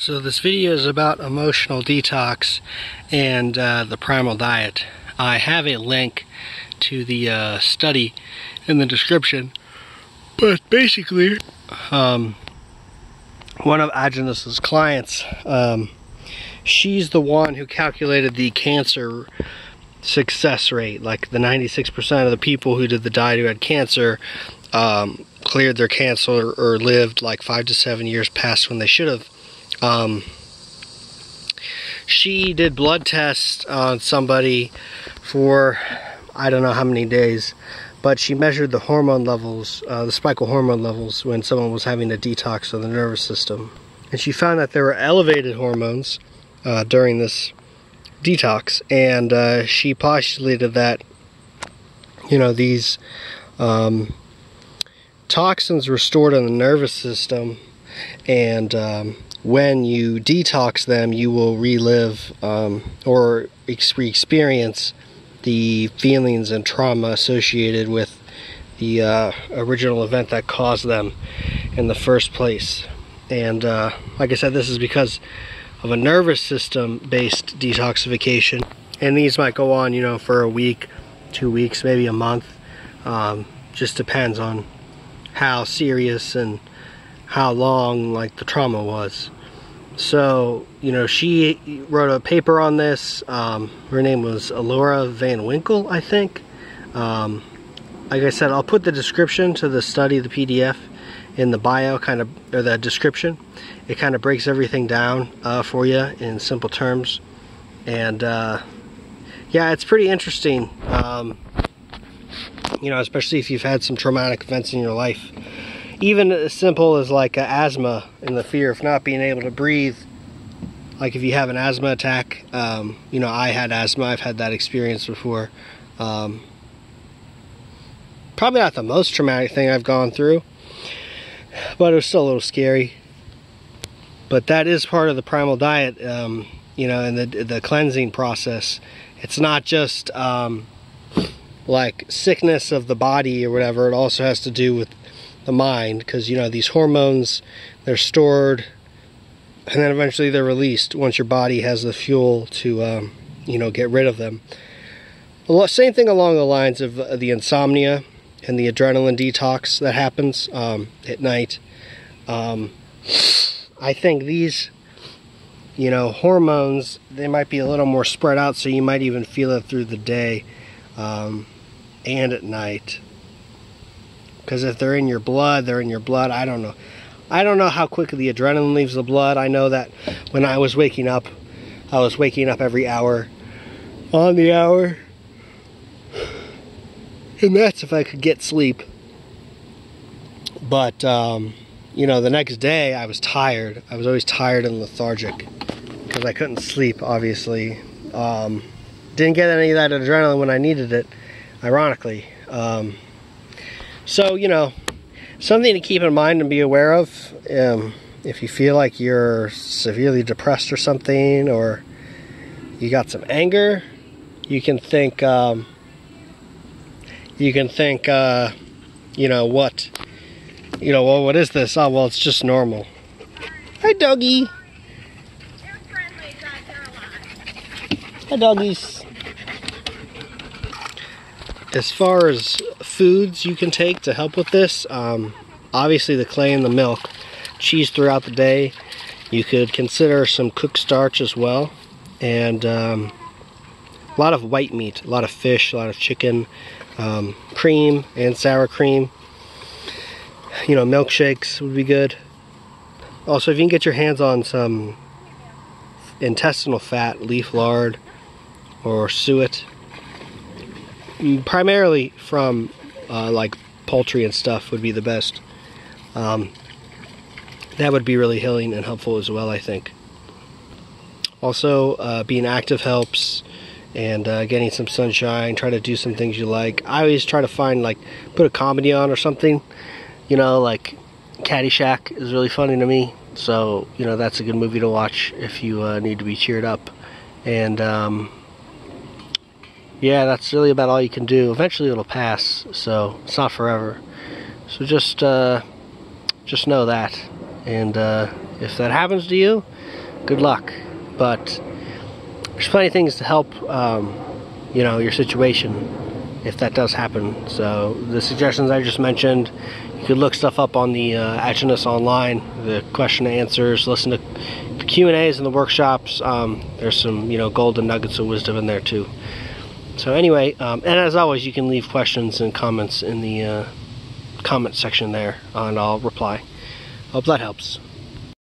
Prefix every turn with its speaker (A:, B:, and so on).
A: So this video is about emotional detox and uh, the primal diet. I have a link to the uh, study in the description, but basically, um, one of Aajonus's clients, um, she's the one who calculated the cancer success rate. Like the 96% of the people who did the diet who had cancer um, cleared their cancer or lived like five to seven years past when they should have. Um, she did blood tests on somebody for I don't know how many days, but she measured the hormone levels, uh, the spikel hormone levels, when someone was having a detox of the nervous system. And she found that there were elevated hormones uh, during this detox, and uh, she postulated that, you know, these um, toxins were stored in the nervous system, and um, when you detox them, you will relive um, or experience the feelings and trauma associated with the uh, original event that caused them in the first place. And uh, like I said, this is because of a nervous system based detoxification. And these might go on, you know, for a week, two weeks, maybe a month. Um, just depends on how serious and how long like the trauma was. So, you know, she wrote a paper on this. Um, her name was Alora Van Winkle, I think. Um, like I said, I'll put the description to the study, the PDF, in the bio, kind of, or the description. It kind of breaks everything down uh, for you in simple terms. And, uh, yeah, it's pretty interesting. Um, you know, especially if you've had some traumatic events in your life even as simple as like asthma and the fear of not being able to breathe like if you have an asthma attack um, you know i had asthma i've had that experience before um, probably not the most traumatic thing i've gone through but it was still a little scary. But that is part of the primal diet um, you know and the, the cleansing process. It's not just um, like sickness of the body or whatever. It also has to do with the mind because you know these hormones they're stored and then eventually they're released once your body has the fuel to um, you know get rid of them. Same thing along the lines of uh, the insomnia and the adrenaline detox that happens um, at night. Um, i think these you know hormones they might be a little more spread out so you might even feel it through the day um, and at night because if they're in your blood, they're in your blood. I don't know. I don't know how quickly the adrenaline leaves the blood. I know that when I was waking up, I was waking up every hour on the hour. And that's if I could get sleep. But, um, you know, the next day I was tired. I was always tired and lethargic because I couldn't sleep, obviously. Um, didn't get any of that adrenaline when I needed it, ironically. Um, so, you know, something to keep in mind and be aware of. Um, if you feel like you're severely depressed or something, or you got some anger, you can think, um, you can think, uh, you know, what, you know, well, what is this? Oh, well, it's just normal. Hi, doggy. Hi, doggies as far as foods you can take to help with this, um, obviously the clay and the milk, cheese throughout the day. You could consider some cooked starch as well, and um, a lot of white meat, a lot of fish, a lot of chicken, um, cream and sour cream. You know, milkshakes would be good. Also, if you can get your hands on some intestinal fat, leaf lard, or suet, primarily from uh, like poultry and stuff would be the best. Um, that would be really healing and helpful as well, I think. Also, uh, being active helps and uh, getting some sunshine, try to do some things you like. I always try to find, like, put a comedy on or something. You know, like Caddyshack is really funny to me. So, you know, that's a good movie to watch if you uh, need to be cheered up. And, um, yeah, that's really about all you can do. Eventually it'll pass, so it's not forever. So just uh, just know that. And uh, if that happens to you, good luck. But there's plenty of things to help, um, you know, your situation if that does happen. So the suggestions I just mentioned, you could look stuff up on the uh, Aajonus online, the question and answers, listen to the Q and A's and the workshops. Um, there's some, you know, golden nuggets of wisdom in there too. So anyway, um, and as always, you can leave questions and comments in the uh, comment section there, and I'll reply. Hope that helps.